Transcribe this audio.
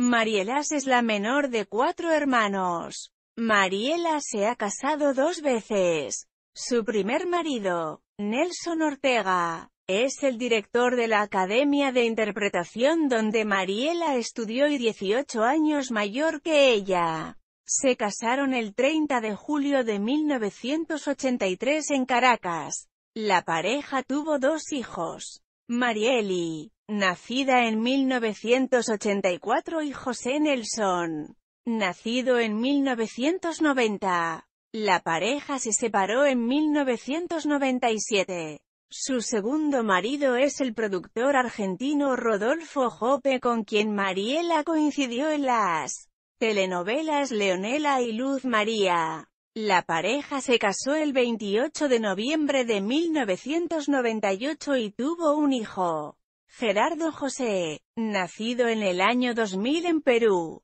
Marielas es la menor de cuatro hermanos. Mariela se ha casado dos veces. Su primer marido, Nelson Ortega, es el director de la Academia de Interpretación donde Mariela estudió y 18 años mayor que ella. Se casaron el 30 de julio de 1983 en Caracas. La pareja tuvo dos hijos. Marieli, nacida en 1984 y José Nelson, nacido en 1990. La pareja se separó en 1997. Su segundo marido es el productor argentino Rodolfo Jope con quien Mariela coincidió en las telenovelas Leonela y Luz María. La pareja se casó el 28 de noviembre de 1998 y tuvo un hijo, Gerardo José, nacido en el año 2000 en Perú.